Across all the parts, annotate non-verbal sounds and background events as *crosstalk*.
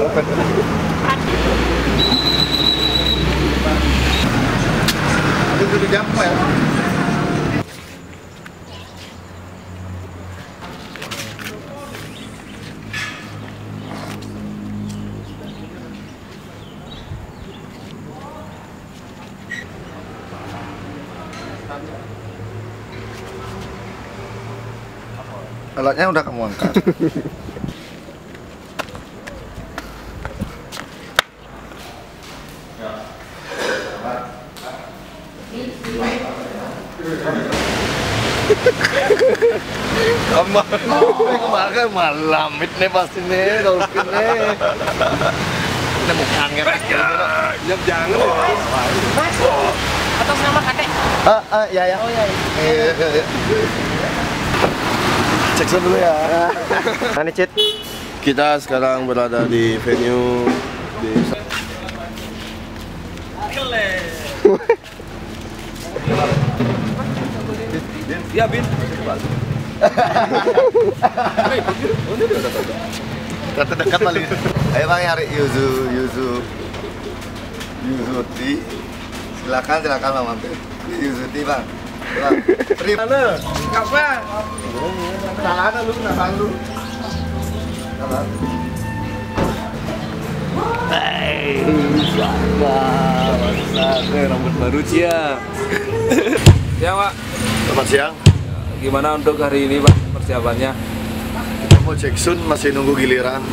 Itu ya. Alatnya udah kamu angkat. *laughs* Kamu kemarin malam ini pasti nih dolphin nih. Ini bukan ngerek Jam jangan. Atas nama kakek. Ah, ah, ya ya. Oh ya. Iya, iya, iya. Cek dulu ya. Mana Cit? Kita sekarang berada di venue di Ya, Bin. Kata dekat paling. Ayo bang nyari Yuzu Yuzu Yuzu Tea. Silakan silakan bang mampir. Yuzu Tea bang. Terima Kapan? Tangan lu, tangan lu. Tangan. Oke, rambut baru Cia. *laughs* ya Pak, Selamat siang. Gimana untuk hari ini Pak persiapannya? Kita mau cek sun masih nunggu giliran.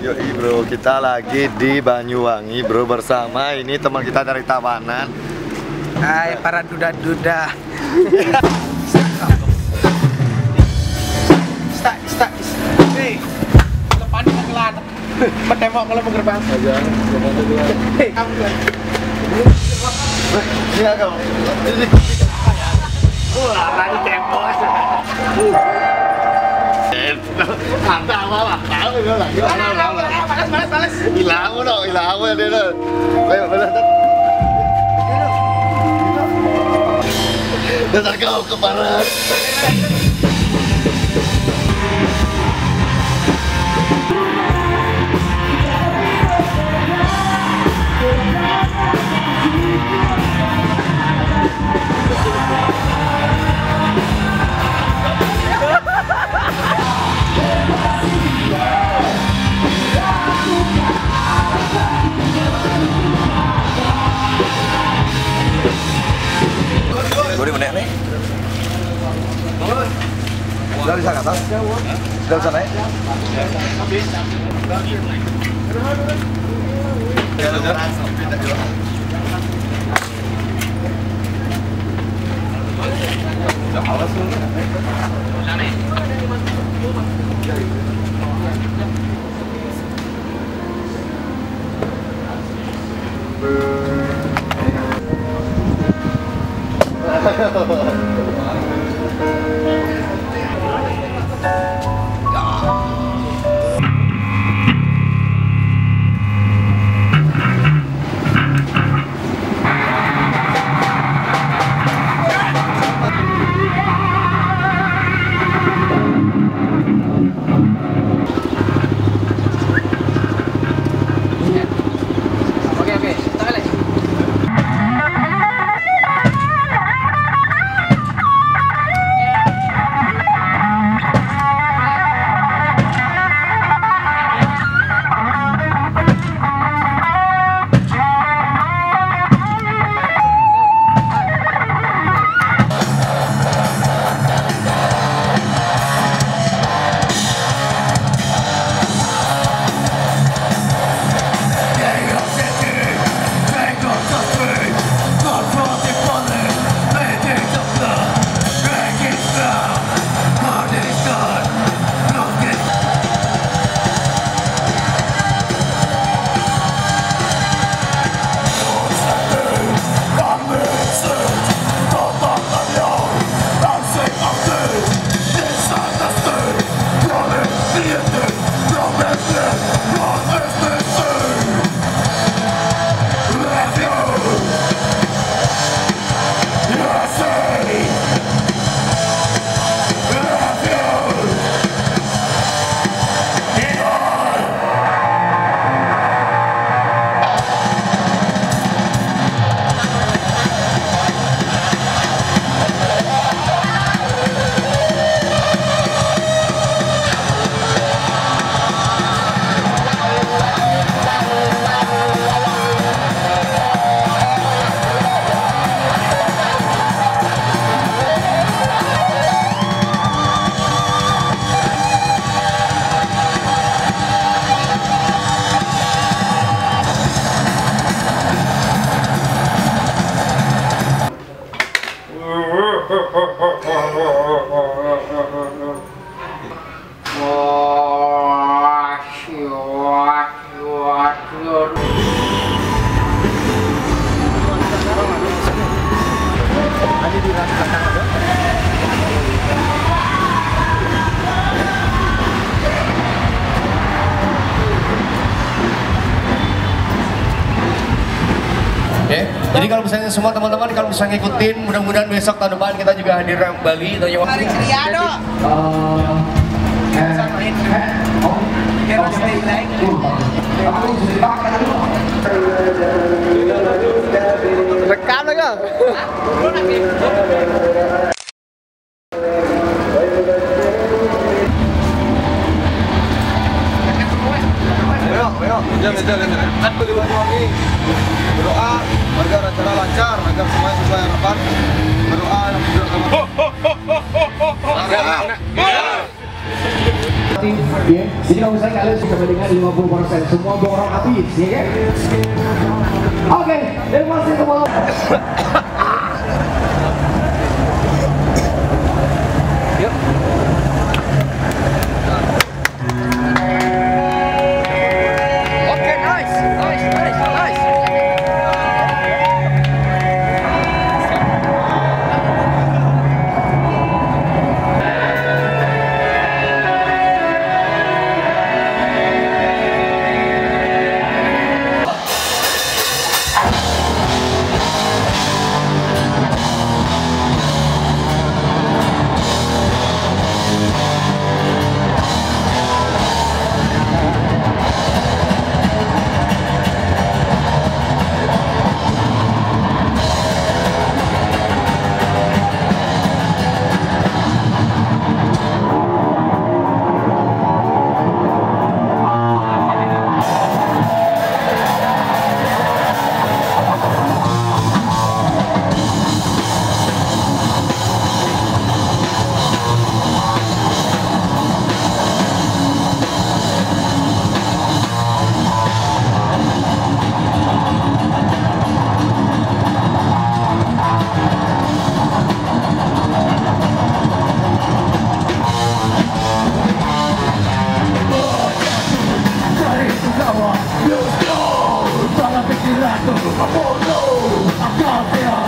Yoi bro, kita lagi di Banyuwangi bro bersama ini teman kita dari Tabanan. Hai para duda-duda. Sta, sta. Hei. Lepas. Menembak kalau mau gerbang. Hei, kamu duluan. Iya kamu. Ini Wah, lagi tembok. Anda apa lah? Tahu itu lagi. Balas, balas, balas. Hilang dong, hilang ya dia tuh. Ayo, benar. Dasar kau ke barat. Gue Sudah bisa ke atas? Sudah bisa naik? Oke, oke. Tangan lagi. *laughs* Jadi kalau misalnya semua teman-teman kalau misalnya ngikutin, mudah-mudahan besok tahun depan kita juga hadir kembali. Hari ceria dong. Rekam lagi. hujan hujan ini berdoa agar acara lancar agar semuanya sesuai harapan. Berdoa dan berdoa Ya, jadi kalau saya kalian sudah mendengar 50% semua borong habis, ya kan? Oke, terima kasih semua. Oh no! know, I got gonna